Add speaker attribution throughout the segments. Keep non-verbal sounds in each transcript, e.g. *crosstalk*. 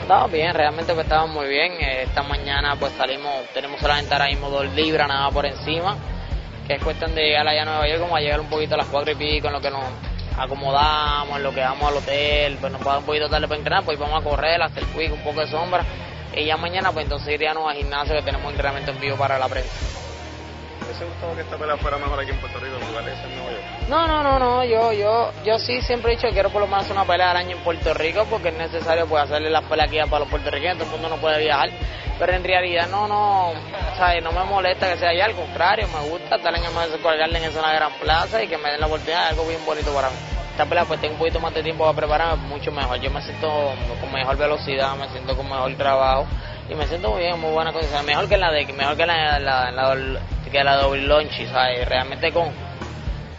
Speaker 1: Estaba bien, realmente pues estaba muy bien. Eh, Esta mañana pues salimos, tenemos solamente ahora mismo dos libras nada por encima, que es cuestión de llegar allá a Nueva York, como a llegar un poquito a las cuatro y pico, en lo que nos acomodamos, en lo que vamos al hotel, pues nos va un poquito tarde para entrenar, pues vamos a correr, hacer quick, un poco de sombra, y ya mañana pues entonces iríamos al gimnasio que tenemos entrenamiento en vivo para la prensa.
Speaker 2: ¿Te hubiese gustado que esta pelea fuera mejor aquí en en de en?
Speaker 1: No, no, no, no, yo, yo, yo sí siempre he dicho que quiero por lo menos una pelea al año en Puerto Rico porque es necesario pues hacerle las peleas aquí para los puertorriqueños, todo el mundo no puede viajar, pero en realidad no, no, ¿sabes? no me molesta que sea allá, al contrario, me gusta estar en el Madison Square Garden, es una gran plaza y que me den la oportunidad, es algo bien bonito para mí. Esta pelea pues tengo un poquito más de tiempo para prepararme, mucho mejor, yo me siento con mejor velocidad, me siento con mejor trabajo y me siento muy bien, muy buena cosa, mejor que la de, mejor que la, la, la- que la doble lonchi, ¿sabes? Realmente con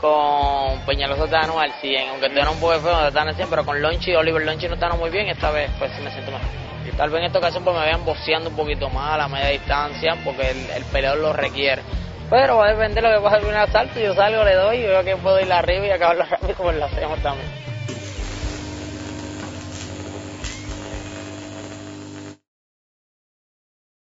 Speaker 1: con Peñalosa Tano al 100, aunque todavía un poco feo, están al 100, pero con Lonchi, Oliver Lonchi no están muy bien, esta vez pues sí me siento mejor. Y tal vez en esta ocasión pues me vean boceando un poquito más a la media distancia, porque el, el peleador lo requiere. Pero va a depender de lo que pasa en un asalto, yo salgo, le doy y veo que puedo ir arriba y acabarlo *laughs* rápido, pues lo hacemos también.